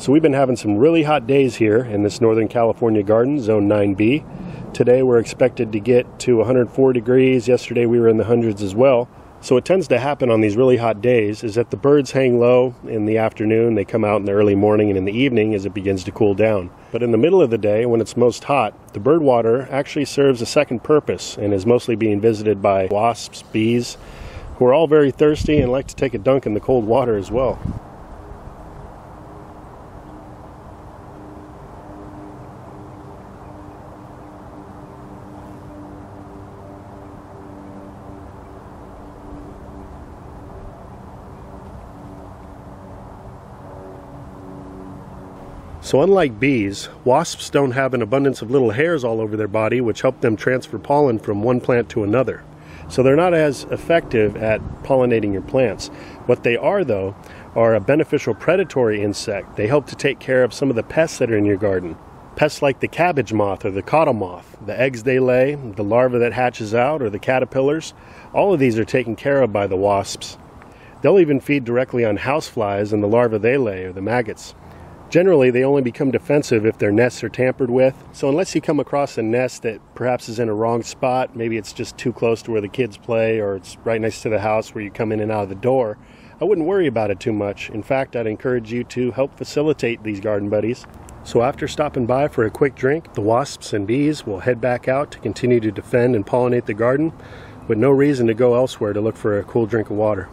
So we've been having some really hot days here in this Northern California garden, Zone 9B. Today we're expected to get to 104 degrees. Yesterday we were in the hundreds as well. So what tends to happen on these really hot days is that the birds hang low in the afternoon, they come out in the early morning and in the evening as it begins to cool down. But in the middle of the day, when it's most hot, the bird water actually serves a second purpose and is mostly being visited by wasps, bees, who are all very thirsty and like to take a dunk in the cold water as well. So unlike bees, wasps don't have an abundance of little hairs all over their body which help them transfer pollen from one plant to another. So they're not as effective at pollinating your plants. What they are though are a beneficial predatory insect. They help to take care of some of the pests that are in your garden. Pests like the cabbage moth or the codling moth, the eggs they lay, the larva that hatches out, or the caterpillars, all of these are taken care of by the wasps. They'll even feed directly on houseflies and the larvae they lay, or the maggots. Generally, they only become defensive if their nests are tampered with. So unless you come across a nest that perhaps is in a wrong spot, maybe it's just too close to where the kids play or it's right next to the house where you come in and out of the door, I wouldn't worry about it too much. In fact, I'd encourage you to help facilitate these garden buddies. So after stopping by for a quick drink, the wasps and bees will head back out to continue to defend and pollinate the garden with no reason to go elsewhere to look for a cool drink of water.